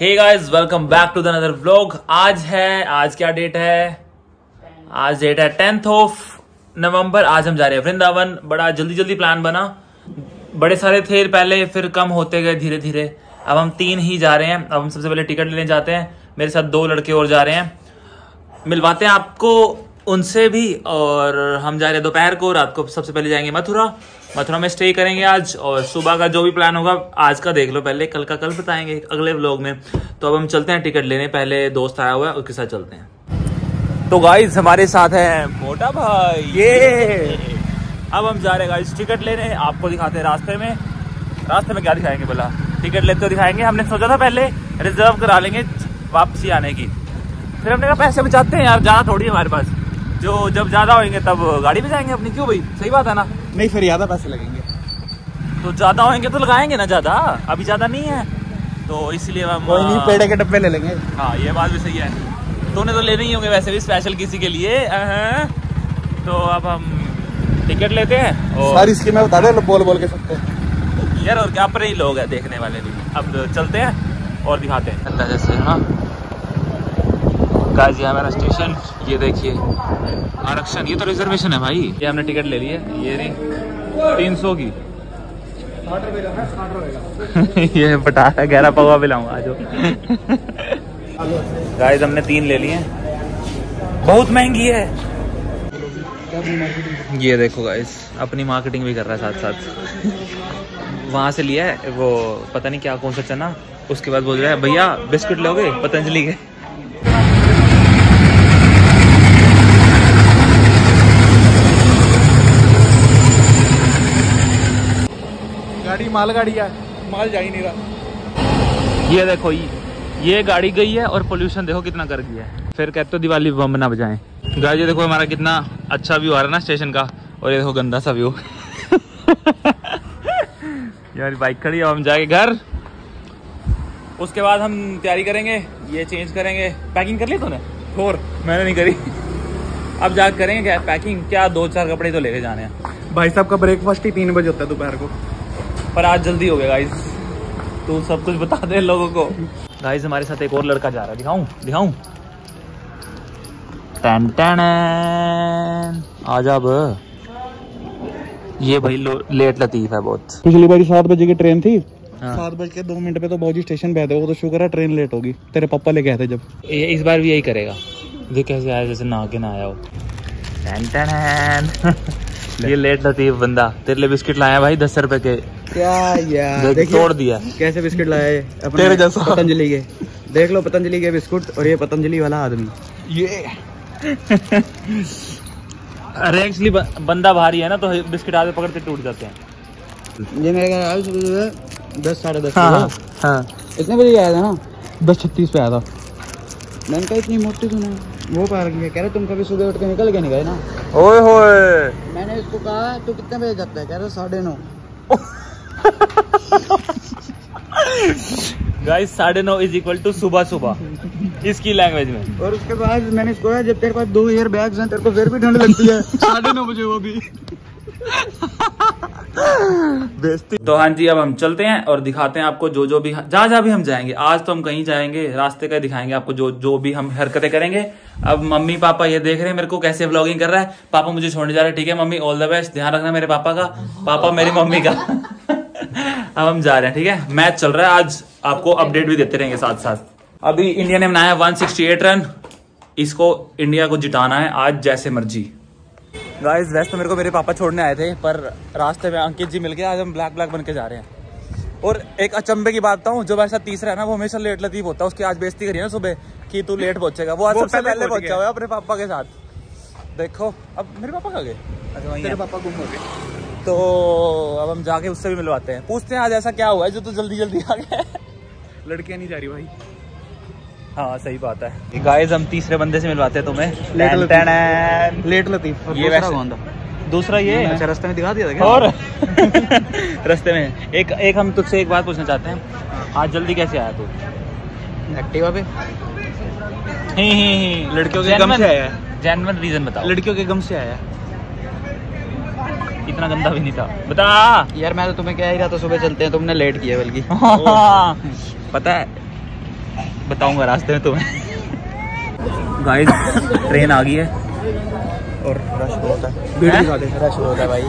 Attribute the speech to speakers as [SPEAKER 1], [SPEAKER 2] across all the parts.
[SPEAKER 1] Hey guys welcome back to the another vlog आज है, आज क्या डेट है? आज डेट है टेंथ ऑफ़ नवंबर आज हम जा रहे हैं वृंदावन. बड़ा जल्दी जल्दी प्लान बना। बड़े सारे थे पहले, फिर कम होते गए धीरे धीरे। अब हम तीन ही जा रहे हैं। अब हम सबसे पहले टिकट लेने जाते हैं। मेरे साथ दो लड़के और जा रहे हैं। मिलवाते हैं आपको उनसे भी, और हम जा रहे हैं दोपहर को, रात को सबसे पहले जाएँगे मथुरा। मथुरा में स्टे करेंगे आज और सुबह का जो भी प्लान होगा आज का देख लो पहले कल का कल बताएँगे अगले व्लॉग में। तो अब हम चलते हैं टिकट लेने पहले दोस्त आया हुआ है उसके साथ चलते हैं। तो गाइज़ हमारे साथ है मोटा भाई। ये। अब हम जा रहे हैं गाइस टिकट लेने आपको दिखाते हैं रास्ते में। रास्ते में क्या दिखाएँगे बोला टिकट लेते दिखाएँगे हमने सोचा था पहले रिज़र्व करा लेंगे वापसी आने की। फिर हमने कहा पैसे बचाते हैं यार ज़्यादा थोड़ी हमारे पास। जो जब ज़्यादा होंगे तब गाड़ी पे जाएँगे अपनी क्यों भाई? सही बात है ना?
[SPEAKER 2] नहीं फिर ज़्यादा पैसे लगेंगे।
[SPEAKER 1] तो ज़्यादा होंगे तो लगाएँगे ना ज़्यादा? अभी ज़्यादा नहीं है। तो इसलिए हम
[SPEAKER 2] कोई नहीं पेड़े के डब्बे ले लेंगे।
[SPEAKER 1] हाँ ये बात भी सही है। तूने तो लेने ही होंगे वैसे भी स्पेशल किसी के लिए। तो अब हम टिकट लेते हैं और
[SPEAKER 2] सारी स्कीमें बता दे बोल बोल के सकते हैं।
[SPEAKER 1] यार और क्या अपने ही लोग हैं देखने वाले भी। अब चलते हैं और दिखाते हैं। जैसे हाँ। गाजी है हमारा स्टेशन। ये देखिए, आरक्षण, ये तो रिजर्वेशन है भाई। ये हमने टिकट ले ली है, ये रही तीन सौ की। ये बटा ग्यारह पवा भी लाऊँगा आज गाइस, हमने तीन ले लिए। बहुत महँगी है। ये देखो गाइस, अपनी मार्केटिंग भी कर रहा है साथ साथ। वहाँ से लिया है, वो पता नहीं क्या कौन सा चना उसके बाद बोल रहा है, भैया, बिस्कुट लोगे? पतंजलि के।
[SPEAKER 2] गाड़ी माल गाड़ी है। माल जा ही नहीं रहा।
[SPEAKER 1] ये देखो ये ये गाड़ी गई है और पोल्यूशन देखो कितना कर गया है। फिर कहते तो दिवाली बम ना बजाएँ। गाइस ये देखो हमारा कितना अच्छा व्यू आ रहा है ना स्टेशन का। और ये देखो गंदा सा व्यू यार बाइक खड़ी है हम जाएँगे घर। उसके बाद हम तैयारी करेंगे ये चेंज करेंगे। पैकिंग कर ली तूने? और मैंने नहीं करी। अब जा करेंगे क्या पैकिंग क्या दो चार कपड़े तो लेके जाने हैं।
[SPEAKER 2] भाई साहब का ब्रेकफास्ट ही तीन बजे होता है दोपहर को।
[SPEAKER 1] पर आज जल्दी हो गया गाइस तू सब कुछ बता दे लोगों को। गाइस हमारे साथ एक और लड़का जा रहा है। दिखाऊँ? दिखाऊँ? टन टन। आज अब। ये भाई लेट लतीफ है बहुत।
[SPEAKER 2] पिछली बारी सात बजे की ट्रेन थी।
[SPEAKER 1] हाँ।
[SPEAKER 2] सात बज के दो मिनट पे तो बाबूजी स्टेशन पे आते वो तो शुक्र है ट्रेन लेट होगी। तेरे पापा लेके आए थे जब।
[SPEAKER 1] ये इस बार भी यही करेगा। देख कैसे आया जैसे नहा के ना आया हो। Ton ton. ये लेट लतीफ बंदा। तेरे लिए बिस्किट लाया भाई दस रुपए के।
[SPEAKER 2] क्या यार
[SPEAKER 1] देख, तोड़ दिया।
[SPEAKER 2] कैसे बिस्किट अपने
[SPEAKER 1] तेरे जैसा।
[SPEAKER 2] पतंजलि के। देख लो पतंजलि के बिस्कुट और ये पतंजलि वाला आदमी।
[SPEAKER 1] ये। अरे एक्चुअली बंदा भारी है ना तो बिस्किट आधे पकड़ते टूट जाते हैं।
[SPEAKER 2] ये मेरे घर आया सुबह सुबह दस साढ़े दस
[SPEAKER 1] हाँ हाँ
[SPEAKER 2] इतने बजे आया था ना? दस छत्तीस पे आया था। मैंने कहा इतनी मोटी तूने। वो पार की है कह रहे तुम कभी सुबह उठ के निकल के नहीं गए ना?
[SPEAKER 1] ओए होए।
[SPEAKER 2] मैंने इसको कहा तू कितने बजे जाता है? कह रहा साढ़े नौ.
[SPEAKER 1] गाइस साढ़े नौ इज़ इक्वल टू सुबह सुबह इसकी लैंग्वेज में।
[SPEAKER 2] और उसके बाद मैंने इसको कहा जब तेरे पास दो ईयर बैग्स हैं तेरे को फिर भी ठंड लगती है। साढ़े नौ बजे वो भी।
[SPEAKER 1] तो हाँ जी, अब हम चलते हैं और दिखाते हैं आपको जो जो भी जहाँ जहाँ भी हम जाएँगे। आज तो हम कहीं जाएँगे, रास्ते का दिखाएँगे आपको जो जो भी हम हरकतें करेंगे। अब मम्मी, पापा ये देख रहे हैं मेरे को कैसे व्लॉगिंग कर रहा है। पापा मुझे छोड़ने जा रहे हैं, ठीक है मम्मी? ऑल द बेस्ट ध्यान रखना मेरे पापा का। पापा मेरी मम्मी का। अब हम जा रहे हैं, ठीक है? मैच चल रहा है, आज आपको अपडेट भी देते रहेंगे साथ साथ अभी इंडिया ने बनाया 168 रन इसको इंडिया को जिताना है, आज जैसे मर्ज़ी। गाइस वैसे तो मेरे को मेरे पापा छोड़ने आए थे पर रास्ते में अंकित जी मिल गए आज हम ब्लैक ब्लैक बन के जा रहे हैं। और एक अचंबे की बात बताऊँ जो वैसा तीसरा है ना वो हमेशा लेट लतीफ होता है उसकी आज बेइज्जती करी है ना सुबह कि तू लेट पहुंचेगा। वो आज सबसे
[SPEAKER 2] पहले पहुँचा
[SPEAKER 1] हुआ है अपने पापा के साथ। देखो अब मेरे पापा कहाँ गए? अच्छा।
[SPEAKER 2] पापा गुम हो गए।
[SPEAKER 1] तो अब हम जाके उससे भी मिलवाते हैं। पूछते हैं आज ऐसा क्या हुआ है जो तू जल्दी जल्दी आ गया
[SPEAKER 2] लड़कियाँ नहीं जा रही भाई।
[SPEAKER 1] हाँ सही बात है। गाइस हम तीसरे बंदे से मिलवाते हैं तुम्हें।
[SPEAKER 2] लेट लतीफ। लेट लतीफ।
[SPEAKER 1] ये
[SPEAKER 2] दूसरा
[SPEAKER 1] वैसे-
[SPEAKER 2] कौन था?
[SPEAKER 1] दूसरा ये।
[SPEAKER 2] अच्छा रास्ते में दिखा दिया था क्या?
[SPEAKER 1] और रास्ते में। एक एक हम तुझसे एक बात पूछना चाहते हैं। आज जल्दी कैसे आया तू?
[SPEAKER 2] एक्टिवा पे?
[SPEAKER 1] ही ही ही।
[SPEAKER 2] लड़कियों के गम से आया।
[SPEAKER 1] जेनवन रीजन बताओ।
[SPEAKER 2] लड़कियों के गम से आया।
[SPEAKER 1] इतना गंदा भी नहीं था। बता।
[SPEAKER 2] यार मैं तो तुम्हें कह ही रहा था सुबह चलते हैं। तुमने लेट किया बल्कि।
[SPEAKER 1] पता है। बताऊँगा रास्ते में तुम्हें। गाइस ट्रेन आ गई है।
[SPEAKER 2] और रश बहुत है। रश बहुत है भाई।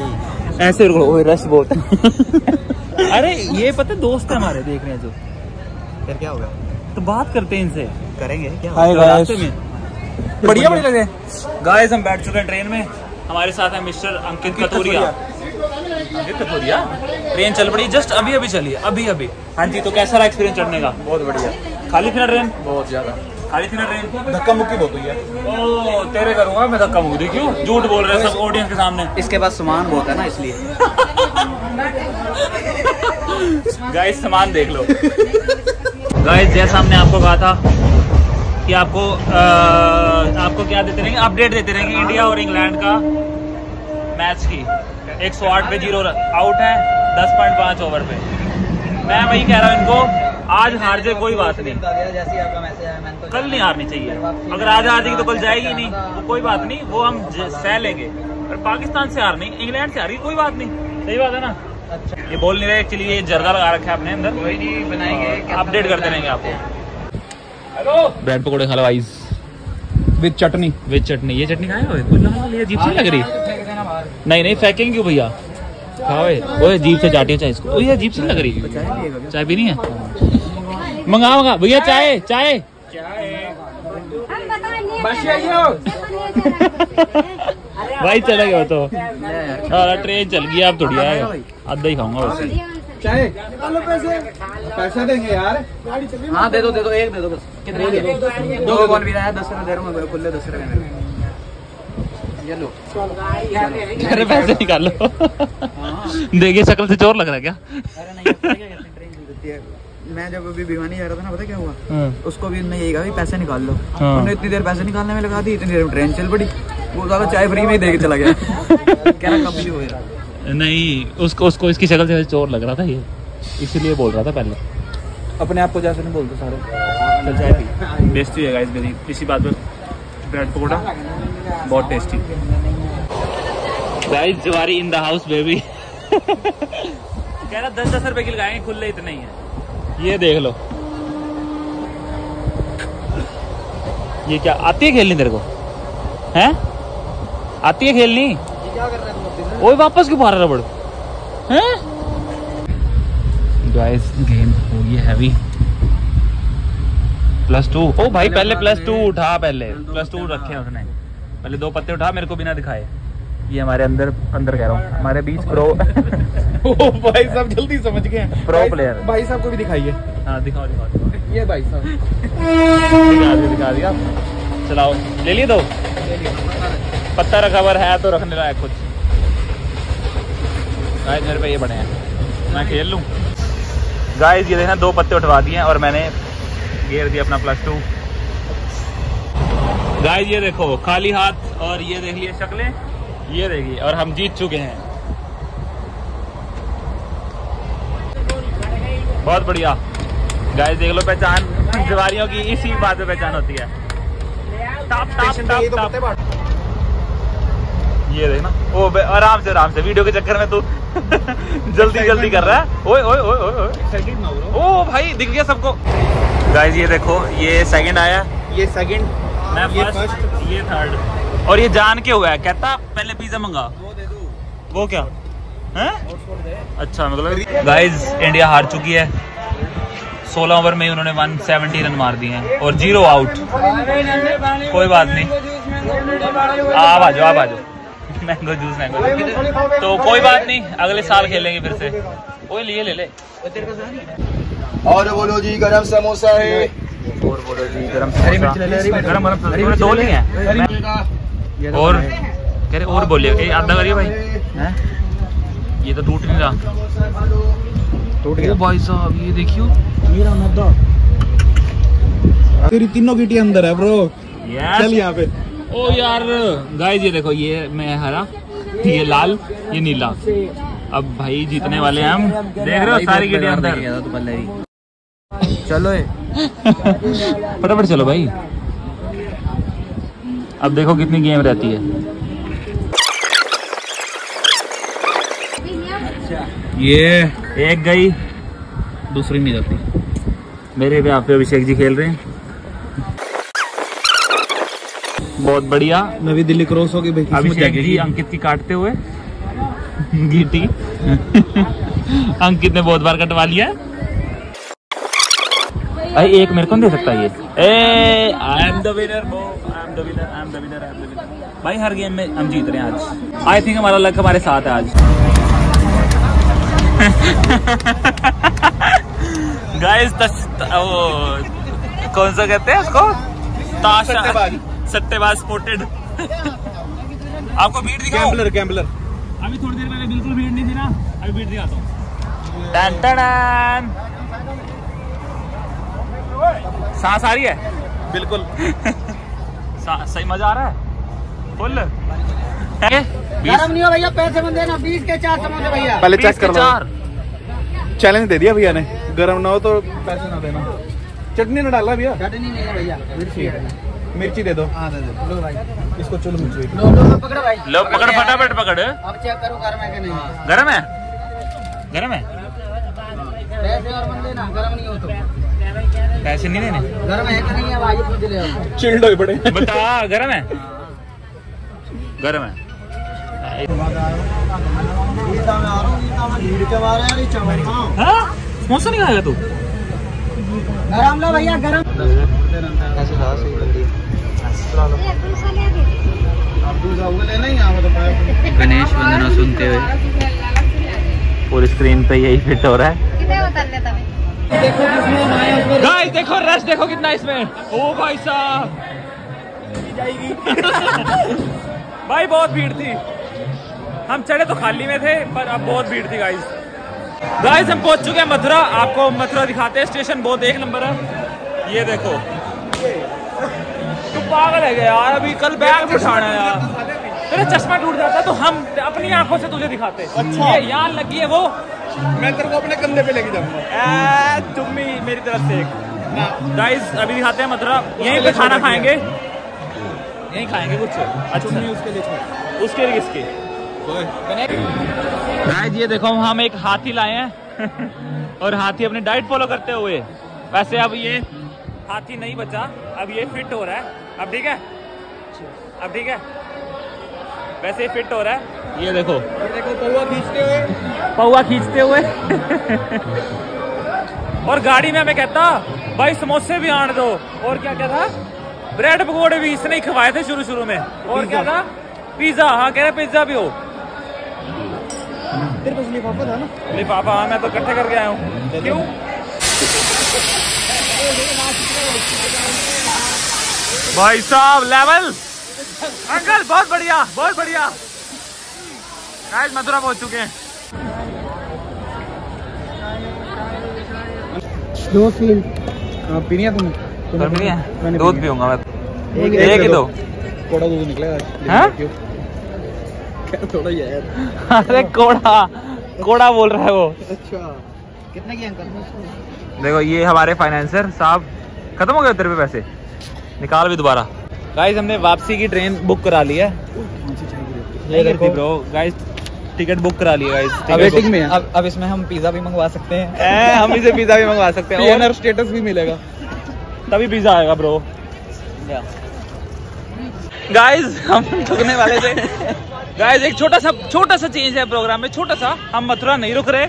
[SPEAKER 1] ऐसे रश बहुत है। अरे ये पता दोस्त है हमारे देख रहे हैं जो।
[SPEAKER 2] फिर क्या होगा
[SPEAKER 1] तो बात करते हैं इनसे।
[SPEAKER 2] करेंगे क्या?
[SPEAKER 1] तो रास्ते में। बढ़िया बढ़िया। गाइस हम बैठ चुके हैं ट्रेन में। हमारे साथ है मिस्टर अंकित कतूरिया। कतूरिया ट्रेन चल पड़ी जस्ट अभी अभी चली अभी अभी। हाँ जी तो कैसा रहा एक्सपीरियंस चढ़ने का?
[SPEAKER 2] बहुत बढ़िया।
[SPEAKER 1] खाली थी ना ट्रेन?
[SPEAKER 2] बहुत ज़्यादा।
[SPEAKER 1] खाली थी ना ट्रेन?
[SPEAKER 2] धक्का मुक्की बहुत हुई है।
[SPEAKER 1] ओ तेरे करूँगा मैं धक्का मुक्की क्यों झूठ बोल रहे हैं सब ऑडियंस के सामने।
[SPEAKER 2] इसके पास सामान बहुत है ना इसलिए।
[SPEAKER 1] गाइस सामान देख लो। गाइस जैसा हमने आपको कहा था कि आपको अ, आपको क्या देते रहेंगे? अपडेट देते रहेंगे इंडिया और इंग्लैंड का मैच की। 108 पे ज़ीरो आउट है 10.5 ओवर पे। मैं वही कह रहा हूँ इनको आज हार जाए कोई बात नहीं।
[SPEAKER 2] जैसे आपका मैसेज आया मैंने तो
[SPEAKER 1] कल नहीं हारनी चाहिए। अगर आज हार जाएगी तो कल जाएगी नहीं। वो कोई बात नहीं वो हम सह लेंगे। और पाकिस्तान से हार नहीं इंग्लैंड से हारी कोई बात नहीं। सही बात है ना?
[SPEAKER 2] अच्छा
[SPEAKER 1] ये बोल नहीं रहे एक्चुअली ये जर्दा लगा रखा है अपने अंदर।
[SPEAKER 2] कोई नहीं बनाएँगे।
[SPEAKER 1] अपडेट करते रहेंगे आपको। हेलो ब्रेड पकौड़े खा लो ice
[SPEAKER 2] with chutney.
[SPEAKER 1] With chutney. ये चटनी खाए हो? कुछ लगा लिया अजीब सी लग रही नहीं नहीं फेंकेंगे क्यों भैया। ओए अजीब से चाटियो चाय इसको ओए ये अजीब सी लग रही है चाय पीनी है मंगा मंगा भैया चाय चाय भाई
[SPEAKER 3] भाई
[SPEAKER 1] चले गए तो अरे ट्रेन चल गई अब थोड़ी आएगा आधा ही खाऊँगा
[SPEAKER 2] चाय पैसा देंगे यार हाँ दे दो दे दो एक दे दो बस कितने दे दो दो कौन भी रहा है दस रुपए दे रहा हूँ खुले दस रुपए ये लो
[SPEAKER 1] अरे पैसे निकाल। लो देखिए शक्ल से चोर लग रहा है क्या?
[SPEAKER 2] क्या हैं, है। मैं जब अभी भिवानी जा रहा था ना पता क्या हुआ?
[SPEAKER 1] हाँ।
[SPEAKER 2] उसको भी उन्होंने यही कहा पैसे निकाल लो।
[SPEAKER 1] हाँ।
[SPEAKER 2] उन्होंने इतनी देर पैसे निकालने में लगा दी इतनी देर में ट्रेन चल पड़ी। वो साला चाय फ्री में ही दे के चला गया। कह रहा कब भी हो
[SPEAKER 1] नहीं उसको उसको इसकी शक्ल से चोर लग रहा था ये। इसीलिए बोल रहा था पहले।
[SPEAKER 2] अपने आप को जैसे नहीं बोलते सारे।
[SPEAKER 1] बेस्ट टेस्टी है गाइस मेरी। इसी बात पे ब्रेड पकौड़ा। बहुत टेस्टी गाइस जवारी इन द हाउस बेबी कह रहा दस दस रुपए की लगाएँगे खुले इतने ही है। ये देख लो। ये क्या आती है खेलनी तेरे को? हैं? आती है खेलनी?
[SPEAKER 2] क्या कर रहा है
[SPEAKER 1] ओए वापस क्यों मारा रबड़? हैं? गाइस गेम हो गई हैवी प्लस टू ओ भाई पहले प्लस टू उठा पहले। प्लस टू रखे उसने। पहले दो पत्ते उठा मेरे को बिना दिखाए। ये हमारे अंदर अंदर कह रहा हूँ हमारे बीच प्रो
[SPEAKER 2] भाई साहब जल्दी समझ गए।
[SPEAKER 1] Pro player।
[SPEAKER 2] भाई साहब को भी दिखाइए।
[SPEAKER 1] हाँ दिखाओ दिखाओ।
[SPEAKER 2] ये भाई साहब।
[SPEAKER 1] दिखा दिया दिखा दिया। चलाओ। ले लिए दो? पत्ता रखा हुआ है तो रखने लायक कुछ। गाइस मेरे पे ये बने हैं। मैं खेल लूँ। गाइस ये देखना दो पत्ते उठवा दिए और मैंने घेर दिया अपना प्लस टू गाइस ये देखो खाली हाथ और ये देख लिए शक्लें। ये देखिए और हम जीत चुके हैं। बहुत बढ़िया। गाइस देख लो पहचान। जवारियों की इसी बात पे पहचान होती है। टॉप टॉप टॉप टॉप ये देखना ओ आराम से आराम से। वीडियो के चक्कर में तू जल्दी जल्दी कर रहा है। ओए ओए ओए ओए ओए। ओ भाई दिख गया सबको। गाइस ये देखो ये सेकंड आया।
[SPEAKER 2] ये सेकंड
[SPEAKER 1] मैं
[SPEAKER 2] ये
[SPEAKER 1] फ़र्स्ट ये थर्ड और ये जान के हुआ है। कहता पहले पिज्जा मंगा।
[SPEAKER 2] वो दे दो।
[SPEAKER 1] वो क्या? है?
[SPEAKER 2] और छोड़ दे।
[SPEAKER 1] अच्छा मतलब गाइस इंडिया हार चुकी है। 16 ओवर में ही उन्होंने 170 रन मार दिए हैं और ज़ीरो आउट कोई बात नहीं। आप आ जाओ आप आ जाओ। Mango juice mango juice. तो कोई बात नहीं अगले साल खेलेंगे फिर से। कोई लिए ले ले।
[SPEAKER 4] और बोलो जी गरम समोसा है।
[SPEAKER 1] और बोलो जी गरम। गरम गरम दो। हैं।
[SPEAKER 2] तो
[SPEAKER 1] और। कह रहे और बोलिए आधा करिए भाई। ये तो टूट नहीं रहा।
[SPEAKER 2] टूट गया।
[SPEAKER 1] भाई साहब ये देखियो।
[SPEAKER 2] मेरा नद्दा तेरी तीनों गिटी अंदर है ब्रो चल यहाँ पे।
[SPEAKER 1] ओ यार गाइस ये देखो ये मैं हरा ये लाल ये नीला। अब भाई जीतने वाले हैं हम। देख रहे हो सारी गिटी अंदर।
[SPEAKER 2] तो चलो
[SPEAKER 1] फटाफट चलो भाई। अब देखो कितनी गेम रहती है। ये एक गई दूसरी नहीं जाती। मेरे भी यहाँ पे अभिषेक जी खेल रहे हैं। बहुत बढ़िया।
[SPEAKER 2] नवी दिल्ली क्रॉस होगी भाई
[SPEAKER 1] अभिषेक जी अंकित की काटते हुए गीटी। अंकित ने बहुत बार कटवा लिया है। भाई एक मेरे को नहीं दे सकता ये। ए आई एम द विनर बो I am the winner I am the winner I am the winner भाई हर गेम में हम जीत रहे हैं आज। आई थिंक हमारा लक हमारे साथ है आज। गाइस वो कौन सा कहते हैं उसको? ताशा।
[SPEAKER 2] सट्टेबाज।
[SPEAKER 1] स्पोर्टेड आपको भीड़ दिखाऊँ?
[SPEAKER 2] गैम्बलर गैम्बलर
[SPEAKER 1] अभी थोड़ी देर पहले बिल्कुल भीड़ नहीं थी ना अभी भीड़ दिखाता हूँ। सांस आ रही है?
[SPEAKER 2] बिल्कुल।
[SPEAKER 1] सही मज़ा आ रहा है? फुल।
[SPEAKER 5] गरम नहीं हो भैया पैसे मत देना बीस के चार समोसे भैया।
[SPEAKER 2] पहले चेक कर लो
[SPEAKER 1] चार।
[SPEAKER 2] चैलेंज दे दिया भैया ने। गरम ना हो तो पैसे ना देना। चटनी ना डाला भैया?
[SPEAKER 5] चटनी नहीं है भैया मिर्ची है।
[SPEAKER 2] मिर्ची दे दो।
[SPEAKER 5] हाँ दे दो। लो भाई।
[SPEAKER 2] इसको चलो मिर्ची।
[SPEAKER 5] लो लो लो पकड़ो भाई।
[SPEAKER 1] लो पकड़ फटाफट पकड़।
[SPEAKER 5] अब चेक करो गरम है कि नहीं।
[SPEAKER 1] गरम है? गरम है?
[SPEAKER 5] पैसे और मत देना गरम नहीं हो तो।
[SPEAKER 1] पैसे नहीं देने?
[SPEAKER 5] गरम है कि नहीं? है भाई पूछ ले
[SPEAKER 2] चिल्ड हो पड़े
[SPEAKER 1] बता गरम है? गरम है। हाँ? समोसा नहीं खाएगा तू?
[SPEAKER 5] गरम लो भैया गरम।
[SPEAKER 2] गणेश वंदना सुनते हुए।
[SPEAKER 1] पूरी स्क्रीन पे यही फिट हो रहा है। गाइस देखो रश देखो कितना इसमें। ओ भाई साहब। जाएगी। भाई बहुत भीड़ थी। हम चढ़े तो खाली में थे पर अब बहुत भीड़ थी गाइस गाइस हम पहुँच चुके हैं मथुरा। आपको मथुरा दिखाते हैं स्टेशन बहुत एक नंबर है। ये देखो। तू पागल है यार? अभी कल बैग भी उठाना है यार। तेरा चश्मा टूट जाता तो हम अपनी आँखों से तुझे दिखाते। अच्छा। ये यहाँ लगी है वो।
[SPEAKER 2] मैं तेरे को अपने कंधे पे लेके जाऊँगा।
[SPEAKER 1] तुम भी मेरी तरफ़ से गाइस अभी दिखाते हैं मथुरा। यहीं पे खाना खाएँगे। यहीं खाएँगे कुछ। अच्छा।
[SPEAKER 2] उसके लिए
[SPEAKER 1] उसके लिए किसके? गाइस ये देखो हम एक हाथी लाए हैं। और हाथी अपनी डाइट फॉलो करते हुए। वैसे अब ये हाथी नहीं बचा। अब ये फिट हो रहा है। अब ठीक है? अब ठीक है? वैसे ही फिट हो रहा है। ये देखो।
[SPEAKER 2] देखो पौवा खींचते हुए।
[SPEAKER 1] पौवा खींचते हुए। और गाड़ी में हमें कहता भाई समोसे भी आने दो। और क्या क्या था ब्रेड पकौड़े भी इसने ही खवाए थे शुरू शुरू में। और क्या था पिज्जा हाँ कह रहे पिज्जा भी हो।
[SPEAKER 2] तेरे पास लिफाफा था ना?
[SPEAKER 1] लिफाफा हाँ मैं तो इकट्ठे करके आया हूँ। क्यों? भाई साहब लेवल अंकल बहुत बढ़िया बहुत बढ़िया। गाइस मथुरा पहुँच चुके हैं।
[SPEAKER 5] दो सील
[SPEAKER 2] हाँ, पीनी है तुम
[SPEAKER 1] नहीं है?
[SPEAKER 2] मैंने
[SPEAKER 1] दूध पीऊँगा मैं।
[SPEAKER 2] एक-
[SPEAKER 1] एक
[SPEAKER 2] एक
[SPEAKER 1] ही
[SPEAKER 2] दो। कोड़ा दूध निकलेगा
[SPEAKER 1] हाँ?
[SPEAKER 2] क्या थोड़ा यार।
[SPEAKER 1] अरे कोड़ा। कोड़ा बोल रहा है वो।
[SPEAKER 2] अच्छा।
[SPEAKER 5] कितने की अंकल
[SPEAKER 1] देखो ये हमारे फाइनेंसर साहब खत्म हो गए तेरे पे पैसे। निकाल भी दोबारा। गाइस हमने वापसी की ट्रेन बुक करा ली है। ब्रो गाइस टिकट बुक करा ली है गाइस
[SPEAKER 2] वेटिंग में है।
[SPEAKER 5] अब अब इसमें हम पिज्जा भी मंगवा सकते हैं।
[SPEAKER 1] हम इसे पिज्जा भी मंगवा सकते हैं।
[SPEAKER 2] पीएनआर स्टेटस भी मिलेगा।
[SPEAKER 1] तभी पिज्जा आएगा ब्रो गाइस हम थकने वाले थे। गाइस एक छोटा सा छोटा सा चेंज है प्रोग्राम में। छोटा सा हम मथुरा नहीं रुक रहे।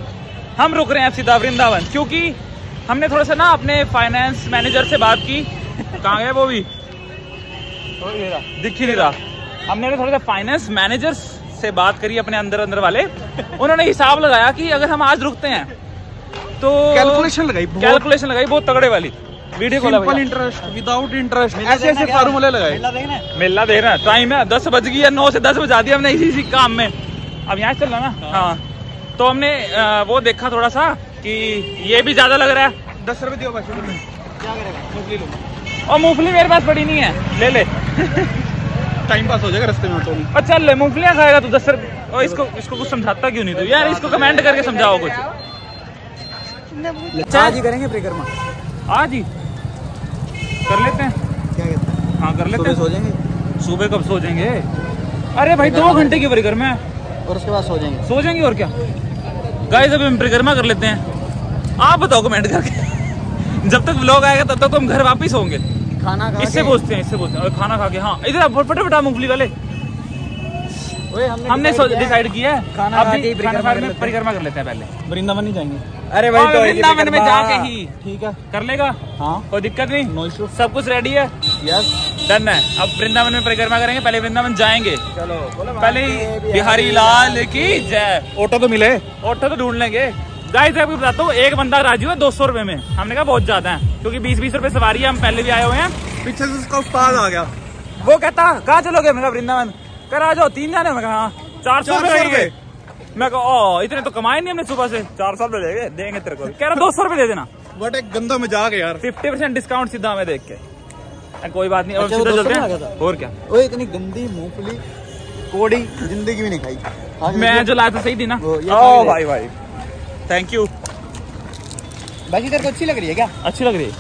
[SPEAKER 1] हम रुक रहे हैं सीधा वृंदावन क्योंकि हमने थोड़ा सा ना अपने फाइनेंस मैनेजर से बात की। कहाँ गए वो भी? दिख ही नहीं रहा। हमने ना थोड़ा सा फाइनेंस मैनेजर से बात करी अपने अंदर अंदर वाले। उन्होंने हिसाब लगाया कि अगर हम आज रुकते हैं तो
[SPEAKER 2] कैलकुलेशन लगाई
[SPEAKER 1] कैलकुलेशन लगाई बहुत तगड़े वाली। Video call
[SPEAKER 2] simple interest without interest ऐसे ऐसे फार्मूले लगाए।
[SPEAKER 1] मिलना दे रहा टाइम है। दस बज गई है नौ से दस बजा दिया हमने इसी इसी काम में। अब यहाँ चल रहा ना? हाँ। तो हमने वो देखा थोड़ा सा कि ये भी ज़्यादा लग रहा है।
[SPEAKER 2] दस रुपए दियो बस क्या करेगा?
[SPEAKER 1] और मूंगफली मेरे पास पड़ी नहीं है। ले ले।
[SPEAKER 2] टाइम पास हो जाएगा रास्ते में
[SPEAKER 1] और चल ले मूंगफलियाँ खाएगा तू दस और इसको इसको कुछ समझाता क्यों नहीं तू? यार इसको कमेंट करके समझाओ कुछ।
[SPEAKER 5] आज ही करेंगे परिक्रमा
[SPEAKER 1] आज ही? कर लेते हैं।
[SPEAKER 5] क्या कहते हैं?
[SPEAKER 1] हाँ कर लेते हैं।
[SPEAKER 5] सो जाएँगे?
[SPEAKER 1] सुबह कब सो जाएँगे? अरे भाई दो घंटे की परिक्रमा है।
[SPEAKER 5] और उसके बाद सो जाएँगे।
[SPEAKER 1] सो जाएँगे और क्या? गाइस अभी हम परिक्रमा कर लेते हैं। आप बताओ कमेंट करके। जब तक व्लॉग आएगा तब तक तो हम घर वापस होंगे।
[SPEAKER 2] खाना खा
[SPEAKER 1] इससे पूछते हैं इससे पूछते हैं। खाना खा के हाँ इधर आप फटाफट मूंगफली वाले।
[SPEAKER 2] हमने
[SPEAKER 1] हमने
[SPEAKER 2] decide किया।
[SPEAKER 1] डिसाइड किया है।
[SPEAKER 2] खाना परिक्रमा कर लेते हैं।
[SPEAKER 1] पहले।
[SPEAKER 2] वृंदावन नहीं जाएँगे। अरे
[SPEAKER 1] हाँ, वृंदावन में जाके ही
[SPEAKER 2] ठीक है।
[SPEAKER 1] कर लेगा।
[SPEAKER 2] हाँ।
[SPEAKER 1] कोई दिक्कत नहीं।
[SPEAKER 2] नो इशू
[SPEAKER 1] सब कुछ रेडी है?
[SPEAKER 2] यस
[SPEAKER 1] डन है। अब वृंदावन में परिक्रमा करेंगे पहले वृंदावन जाएँगे।
[SPEAKER 2] चलो।
[SPEAKER 1] पहले बिहारी लाल की जय।
[SPEAKER 2] ऑटो तो मिले।
[SPEAKER 1] ऑटो तो ढूंढ लेंगे। गाइस आपको बताता हूँ एक बंदा राज़ी हुआ दो सौ रुपए में। हमने कहा बहुत ज़्यादा है क्योंकि बीस बीस रुपए सवारी है हम पहले भी आए हुए हैं।
[SPEAKER 2] पीछे से उसका उस्ताद आ गया।
[SPEAKER 1] वो कहता कहाँ चलोगे? मैं वृंदावन। कर आ जाओ तीन जाने मैं कहा हाँ। चार सौ
[SPEAKER 2] 400
[SPEAKER 1] रुपए। लगेंगे मैं कहा ओ इतने तो कमाए नहीं हमने सुबह से। चार सौ रुपए देंगे देंगे तेरे को। कह रहा दो सौ रुपए दे देना।
[SPEAKER 2] बट एक गंदा मज़ाक है यार।
[SPEAKER 1] फिफ्टी परसेंट डिस्काउंट सीधा हमें देख के। कोई बात नहीं
[SPEAKER 2] अच्छा, वो
[SPEAKER 1] सीधा चलते हैं। और क्या?
[SPEAKER 2] ओए इतनी गंदी मूंगफली कोड़ी ज़िंदगी में नहीं खाई।
[SPEAKER 1] मैं जो लाया था सही थी ना? ओ भाई भाई। थैंक यू
[SPEAKER 2] बाकी तेरे को अच्छी लग रही है क्या?
[SPEAKER 1] अच्छी लग रही है।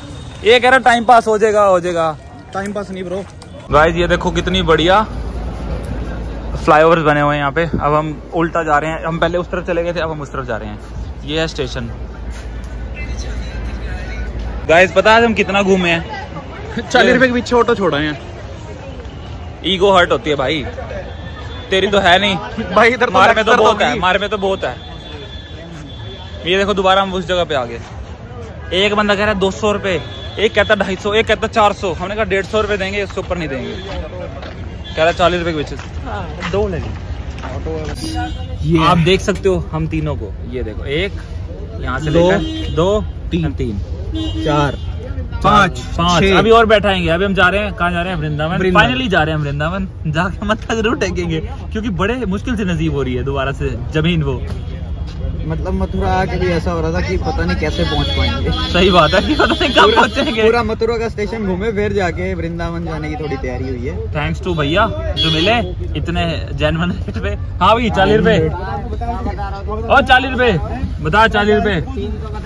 [SPEAKER 1] ये कह रहा टाइम पास हो जाएगा हो जाएगा।
[SPEAKER 2] टाइम पास नहीं ब्रो
[SPEAKER 1] गाइस ये देखो कितनी बढ़िया फ्लाईओवर्स बने हुए हैं यहाँ पे। अब हम उल्टा जा रहे हैं। हम पहले उस तरफ़ चले गए थे अब हम उस तरफ़ जा रहे हैं। ये है स्टेशन गाइस पता है हम कितना घूमे हैं?
[SPEAKER 2] चालीस रुपए के पीछे ऑटो छोड़ा है।
[SPEAKER 1] ईगो हर्ट होती है भाई। तेरी तो है नहीं।
[SPEAKER 2] भाई इधर
[SPEAKER 1] हमारे में तो बहुत है। हमारे में तो बहुत है। ये देखो दोबारा हम उस जगह पे आ गए। एक बंदा कह रहा है दो सौ रुपये एक कहता है ढाई सौ एक कहता है चार सौ। हमने कहा डेढ़ सौ रुपये देंगे इससे ऊपर नहीं देंगे। कह रहा है चालीस रुपये के पीछे दो
[SPEAKER 2] ये
[SPEAKER 1] आप देख सकते हो हम तीनों को। ये देखो एक यहाँ से
[SPEAKER 2] दो,
[SPEAKER 1] लेकर दो
[SPEAKER 2] तीन।
[SPEAKER 1] तीन।
[SPEAKER 2] चार पाँच
[SPEAKER 1] पाँच अभी और बैठाएँगे। अभी हम जा रहे हैं कहाँ जा रहे हैं? वृंदावन।
[SPEAKER 2] वृंदावन।
[SPEAKER 1] फाइनली जा रहे हैं वृंदावन। जाके मत्था ज़रूर टेकेंगे क्योंकि बड़े मुश्किल से नजीब हो रही है दोबारा से ज़मीन वो।
[SPEAKER 2] मतलब मथुरा आके भी ऐसा हो रहा था कि पता नहीं कैसे पहुँच पाएँगे।
[SPEAKER 1] सही बात है कि पता नहीं कब पहुँचेंगे।
[SPEAKER 2] पूरा मथुरा का स्टेशन घूमे फिर जाके वृंदावन जाने की थोड़ी तैयारी हुई है।
[SPEAKER 1] थैंक्स टू भैया जो मिले इतने जैनवन रेट पे हाँ भाई चालीस रुपए। और चालीस रुपए। बता चालीस रुपए।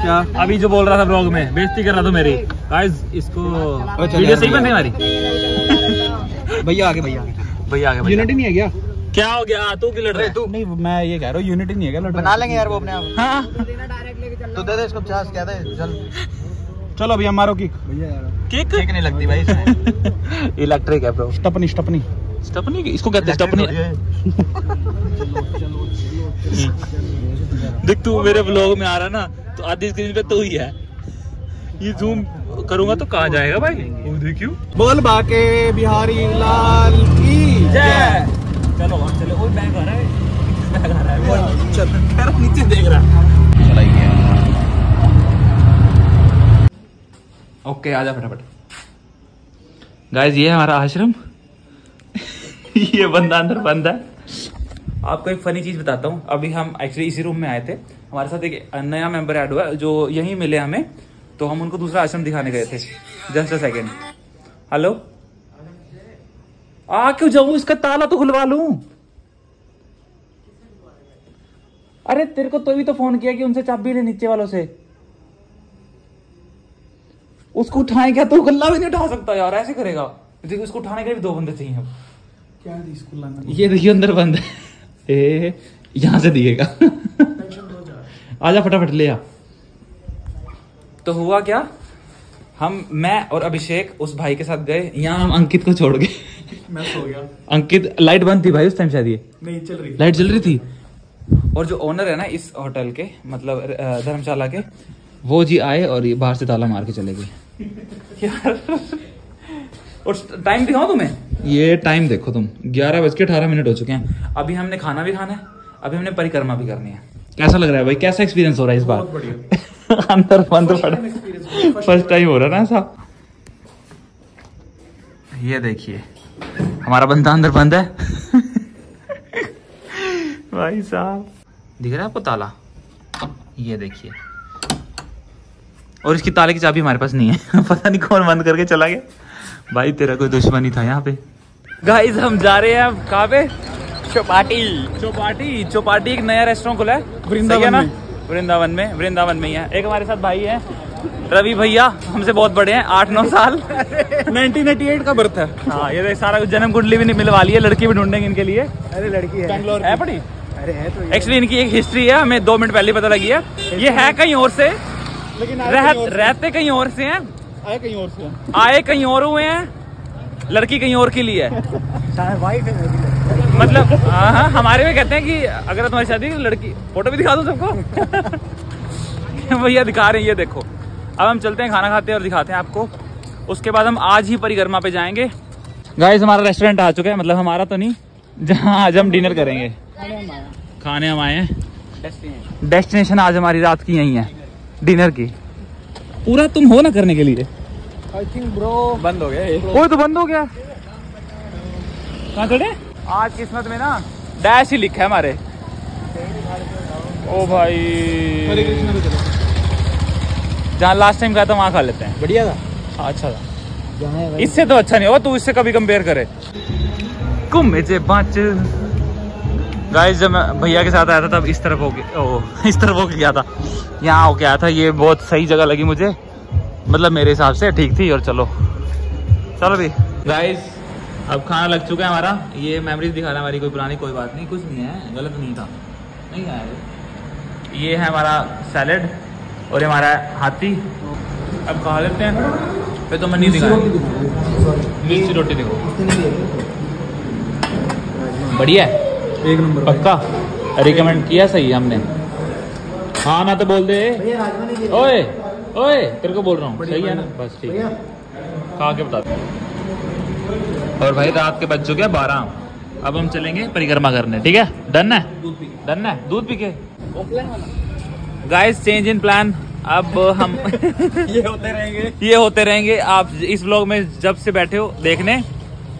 [SPEAKER 2] क्या?
[SPEAKER 1] अभी जो बोल रहा था ब्लॉग में बेइज्जती कर रहा था मेरी। गाइस इसको वीडियो सही बन रही हमारी?
[SPEAKER 2] भैया आगे भैया
[SPEAKER 1] भैया आगे
[SPEAKER 2] यूनिटी नहीं है क्या?
[SPEAKER 1] क्या हो गया? तू क्यों लड़ रहा है?
[SPEAKER 2] तू। नहीं मैं ये कह रहा हूँ यूनिटी नहीं है क्या? बना लेंगे यार वो अपने आप।
[SPEAKER 1] हाँ।
[SPEAKER 2] तो दे दे इसको पचास क्या दे चल। चलो भैया मारो किक
[SPEAKER 1] किक
[SPEAKER 2] किक नहीं लगती भाई इसमें।
[SPEAKER 1] इलेक्ट्रिक है ब्रो
[SPEAKER 2] स्टपनी स्टपनी
[SPEAKER 1] स्टपनी इसको कहते हैं स्टपनी देख तू मेरे ब्लॉग में आ रहा ना तो आधी स्क्रीन पे तू ही है। ये जूम करूँगा तो कहाँ जाएगा भाई? वो देखियो।
[SPEAKER 2] बोल बाके बिहारी लाल की
[SPEAKER 1] जय चलो हम चले ओए बैग आ रहा है रहा है वो चल खैर नीचे देख रहा ओके आजा फटाफट। गाइस ये हमारा आश्रम ये बंदा अंदर बंद है। आपको एक फनी चीज़ बताता हूँ। अभी हम एक्चुअली इसी रूम में आए थे। हमारे साथ एक नया मेंबर ऐड हुआ जो यहीं मिले हमें। तो हम उनको दूसरा आश्रम दिखाने गए थे। जस्ट अ सेकेंड हेलो आ क्यों जाऊँ? इसका ताला तो खुलवा लूँ। अरे तेरे को तो भी तो फ़ोन किया कि उनसे चाबी ले नीचे वालों से। उसको उठाए क्या? तू गल्ला भी नहीं उठा सकता यार ऐसे करेगा। देखो उसको उठाने के लिए दो बंदे चाहिए। अब
[SPEAKER 2] क्या स्कूल
[SPEAKER 1] ये देखिए अंदर बंद है। ए यहाँ से दिखेगा। आजा फटाफट ले आ। तो हुआ क्या? हम मैं और अभिषेक उस भाई के साथ गए। यहाँ हम अंकित को छोड़ गए
[SPEAKER 2] मैं सो गया।
[SPEAKER 1] अंकित लाइट बंद थी भाई उस टाइम शायद ये।
[SPEAKER 2] नहीं चल रही
[SPEAKER 1] लाइट चल रही थी? और जो ओनर है ना इस होटल के मतलब धर्मशाला के वो जी आए और ये बाहर से ताला मार के चले गए। यार और टाइम दिखाओ तुम्हें? ये टाइम देखो तुम। ग्यारह बज के अठारह मिनट हो चुके हैं। अभी हमने खाना भी खाना है अभी हमने परिक्रमा भी करनी है। कैसा लग रहा है भाई? कैसा एक्सपीरियंस हो रहा है इस बार? अंदर बंद पड़ा। फ़र्स्ट टाइम हो रहा है ना ऐसा? ये देखिए हमारा बंदा अंदर बंद है। भाई साहब। दिख रहा है आपको ताला? ये देखिए। और इसकी ताले की चाबी हमारे पास नहीं है। पता नहीं कौन बंद करके चला गया। भाई तेरा कोई दुश्मनी था यहाँ पे। गाइस हम जा रहे हैं अब कहाँ पे चौपाटी। चौपाटी? चौपाटी एक नया रेस्टोरेंट खुला है।
[SPEAKER 2] वृंदावन
[SPEAKER 1] ना?
[SPEAKER 2] में।
[SPEAKER 1] वृंदावन में वृंदावन में ही है। एक हमारे साथ भाई है रवि भैया। हमसे बहुत बड़े हैं आठ नौ साल।
[SPEAKER 2] 1988 का बर्थ है।
[SPEAKER 1] हाँ ये सारा कुछ जन्म कुंडली भी नहीं मिलवा ली है लड़की भी ढूंढेंगे इनके लिए।
[SPEAKER 2] अरे लड़की है।
[SPEAKER 1] बैंगलोर है पड़ी?
[SPEAKER 2] अरे है तो
[SPEAKER 1] एक्चुअली इनकी एक हिस्ट्री है हमें दो मिनट पहले पता लगी है। ये है कहीं और से।
[SPEAKER 2] लेकिन
[SPEAKER 1] रह,
[SPEAKER 2] कहीं और से-
[SPEAKER 1] रहते कहीं और से हैं।
[SPEAKER 2] आए कहीं और से।
[SPEAKER 1] आए कहीं और हुए हैं। लड़की कहीं और के लिए है। मतलब हाँ हाँ, हमारे में कहते हैं कि अगर तुम्हारी शादी लड़की फ़ोटो भी दिखा दो सबको? भैया दिखा रहे हैं ये देखो। अब हम चलते हैं खाना खाते हैं और दिखाते हैं आपको। उसके बाद हम आज ही परिक्रमा पे जाएँगे। गाइस हमारा रेस्टोरेंट आ चुका है मतलब हमारा तो नहीं जहाँ आज हम डिनर करेंगे। खाने हम आए हैं। डेस्टिनेशन आज हमारी रात की यही है। डिनर की। पूरा तुम हो ना करने के लिए?
[SPEAKER 2] आई थिंक ब्रो बंद हो गया ये।
[SPEAKER 1] वो तो बंद हो गया। कहाँ चले आज किस्मत में ना डैश ही लिखा है हमारे। ओ भाई। जहाँ लास्ट टाइम गया था वहाँ खा लेते हैं।
[SPEAKER 2] बढ़िया था।
[SPEAKER 1] हाँ, अच्छा था। इससे तो अच्छा नहीं होगा तू इससे कभी कंपेयर करे। कुम्मे जे पाँच गाइस जब मैं भैया के साथ आया था, तब इस तरफ़ हो गया। ओ, इस तरफ़ होके गया था। यहाँ होके आया था। ये बहुत सही जगह लगी मुझे। मतलब मेरे हिसाब से ठीक थी और चलो। चलो भी। गाइस अब खाना लग चुका है हमारा। ये मेमोरीज दिखा रहा है हमारी, कोई पुरानी कोई बात नहीं। कुछ नहीं है, गलत नहीं था। नहीं आया ये। है हमारा सैलड और ये हमारा हाथी। अब खा लेते हैं। फिर तो मैं नहीं दिखा मिर्ची रोटी देखो। बढ़िया है।
[SPEAKER 2] एक नंबर
[SPEAKER 1] पक्का? रिकमेंड किया सही हमने। हाँ ना तो बोल दे। ओए ओए तेरे को बोल रहा हूँ। सही है ना? बस ठीक। है खा के बता और भाई रात के बज चुके हैं बारह। अब हम चलेंगे परिक्रमा करने ठीक है? डन है? डन है? दूध पी के? गाइस चेंज इन प्लान अब हम
[SPEAKER 2] ये होते रहेंगे।
[SPEAKER 1] ये होते रहेंगे। आप इस ब्लॉग में जब से बैठे हो देखने।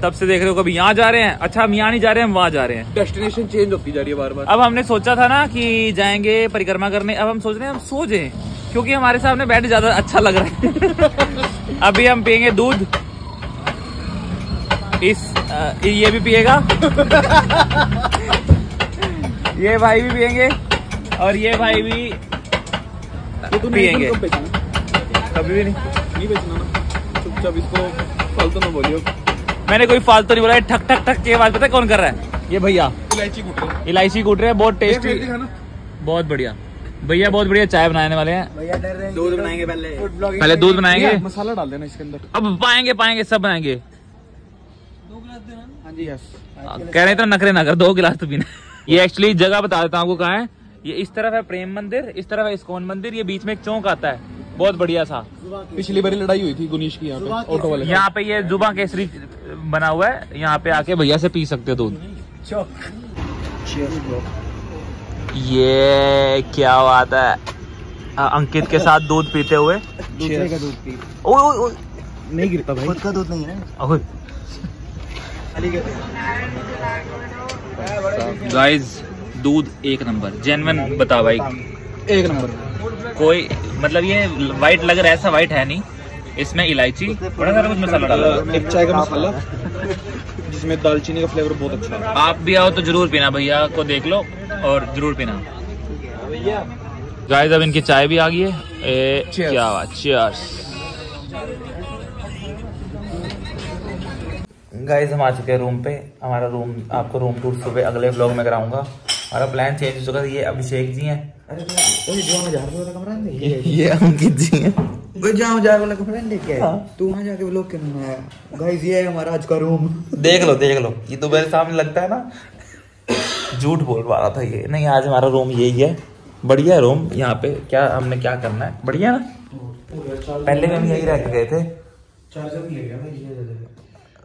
[SPEAKER 1] तब से देख रहे हो कभी यहाँ जा रहे हैं। अच्छा हम यहाँ नहीं जा रहे हैं हम वहाँ जा रहे हैं।
[SPEAKER 2] डेस्टिनेशन चेंज होती जा रही है बार बार।
[SPEAKER 1] अब हमने सोचा था ना कि जाएँगे परिक्रमा करने अब हम सोच रहे हैं हम सो जाएँ क्योंकि हमारे सामने बैठ ज़्यादा अच्छा लग रहा है। अभी हम पियेंगे दूध। इस अ, ये भी पिएगा। ये भाई भी पियेंगे और ये भाई भी
[SPEAKER 2] कब बेचना
[SPEAKER 1] कभी भी नहीं।
[SPEAKER 2] नहीं बेचना ना। चुपचाप इसको फालतू ना बोलियो।
[SPEAKER 1] मैंने कोई फालतू नहीं बोला ठक ठक ठक की आवाज़ पता कौन कर रहा है? ये भैया।
[SPEAKER 2] इलायची कूट रहे
[SPEAKER 1] इलायची कूट रहे हैं बहुत टेस्टी बहुत बढ़िया। भैया बहुत बढ़िया चाय बनाने वाले हैं।
[SPEAKER 5] भैया डर रहे
[SPEAKER 2] दूध बनाएँगे पहले।
[SPEAKER 1] पहले दूध बनाएँगे।
[SPEAKER 2] मसाला डाल देना इसके अंदर।
[SPEAKER 1] अब पाएँगे पाएँगे सब बनाएँगे।
[SPEAKER 2] हाँ जी यस
[SPEAKER 1] कह रहे तो नखरे ना कर दो गिलास तो पीना। ये एक्चुअली जगह बता देता हूँ आपको कहाँ है। ये इस तरफ़ है प्रेम मंदिर इस तरफ़ है इस्कॉन मंदिर ये बीच में एक चौक आता है। बहुत बढ़िया था।
[SPEAKER 2] पिछली बारी लड़ाई हुई थी गुनीश की यहाँ पे ऑटो वाले
[SPEAKER 1] यहाँ पे ये जुबा केसरी बना हुआ है। यहाँ पे आके भैया से पी सकते हो दूध। ये क्या बात है। अंकित के साथ दूध पीते हुए।
[SPEAKER 5] दूसरे का दूध पी।
[SPEAKER 2] नहीं गिरता भाई।
[SPEAKER 5] खुद का दूध नहीं है ना?
[SPEAKER 1] गाइस दूध एक नंबर। जेनवन बता भाई।
[SPEAKER 2] एक नंबर।
[SPEAKER 1] कोई मतलब ये वाइट लग रहा है ऐसा वाइट है नहीं। इसमें इलायची बड़ा सारा कुछ मसाला डाला
[SPEAKER 2] एक चाय का मसाला जिसमें दालचीनी का फ्लेवर बहुत अच्छा है।
[SPEAKER 1] आप भी आओ तो ज़रूर पीना भैया को देख लो और ज़रूर पीना। गाइस अब इनकी चाय भी आ गई है। ए, क्या बात चीयर्स गाइस हम आ चुके हैं रूम पे। हमारा रूम आपको रूम टूर सुबह अगले ब्लॉग में कराऊँगा। हमारा प्लान चेंज हो चुका है ये अभिषेक जी हैं।
[SPEAKER 5] ये अंकित जी है। वो जहाँ जा वाला कमरा नहीं लेके तू वहाँ जाके वो लोग करना गाइस ये है हमारा आज का रूम
[SPEAKER 1] देख लो देख लो। ये तो मेरे सामने लगता है ना झूठ बोल पा रहा था ये। नहीं आज हमारा रूम यही है। बढ़िया है रूम यहाँ पे क्या हमने क्या करना है? बढ़िया ना? पहले भी हम यही रह गए थे।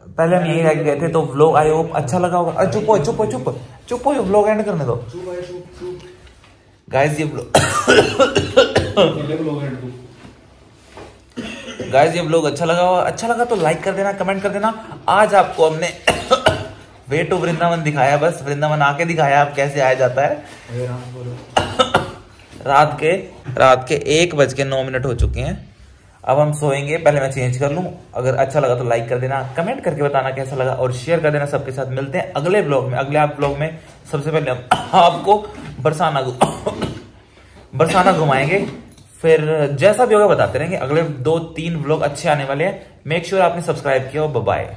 [SPEAKER 1] पहले हम यही रह गए थे तो व्लॉग आई होप अच्छा लगा होगा। चुप हो चुप हो चुप चुप हो व्लॉग एंड करने दो। गाइस ये गाइस ये व्लॉग अच्छा लगा होगा अच्छा लगा तो लाइक कर देना कमेंट कर देना। आज आपको हमने वे टू वृंदावन दिखाया, बस वृंदावन आके दिखाया आप कैसे आया जाता है। रात के रात के एक बज के नौ मिनट हो चुके हैं। अब हम सोएँगे, पहले मैं चेंज कर लूँ। अगर अच्छा लगा तो लाइक कर देना कमेंट करके बताना कैसा लगा और शेयर कर देना सबके साथ। मिलते हैं अगले ब्लॉग में, अगले आप ब्लॉग में। सबसे पहले आपको बरसाना बरसाना घुमाएँगे। फिर जैसा भी होगा बताते रहेंगे। अगले दो तीन ब्लॉग अच्छे आने वाले हैं। मेक श्योर आपने सब्सक्राइब किया हो। बाय